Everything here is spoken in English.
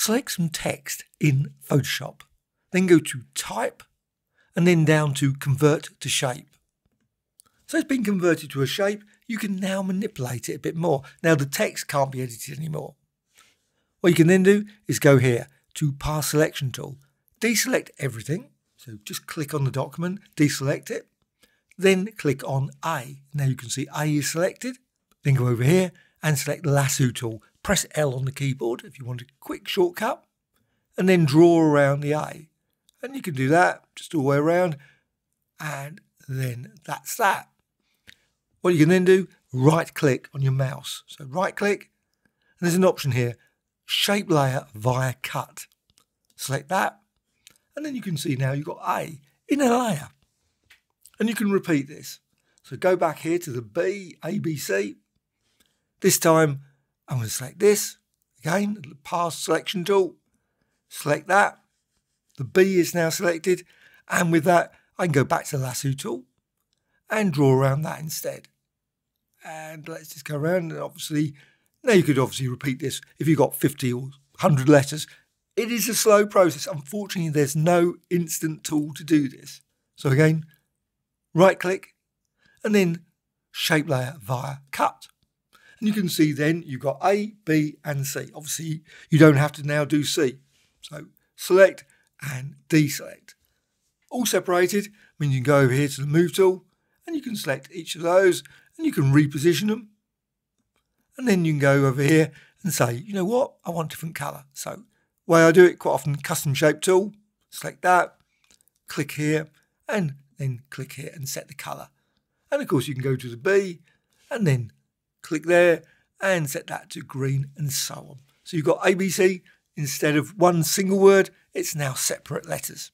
select some text in Photoshop, then go to Type, and then down to Convert to Shape. So it's been converted to a shape, you can now manipulate it a bit more. Now the text can't be edited anymore. What you can then do is go here to Path Selection Tool, deselect everything, so just click on the document, deselect it, then click on A. Now you can see A is selected, then go over here and select the lasso tool. Press L on the keyboard if you want a quick shortcut, and then draw around the A. And you can do that just all the way around, and then that's that. What you can then do, right click on your mouse. So right click, and there's an option here, shape layer via cut. Select that, and then you can see now you've got A in a layer. And you can repeat this. So go back here to the B, ABC. This time I'm going to select this. Again, the path selection tool. Select that. The B is now selected. And with that, I can go back to the lasso tool and draw around that instead. And let's just go around and obviously, now you could obviously repeat this if you've got 50 or 100 letters. It is a slow process. Unfortunately, there's no instant tool to do this. So again, right click and then shape layer via cut. And you can see then you've got A, B and C. Obviously, you don't have to now do C. So select and deselect. All separated means you can go over here to the move tool and you can select each of those and you can reposition them. And then you can go over here and say, you know what, I want different colour. So way I do it quite often, custom shape tool, select that, click here and then click here and set the colour. And of course you can go to the B and then click there and set that to green and so on. So you've got ABC instead of one single word, it's now separate letters.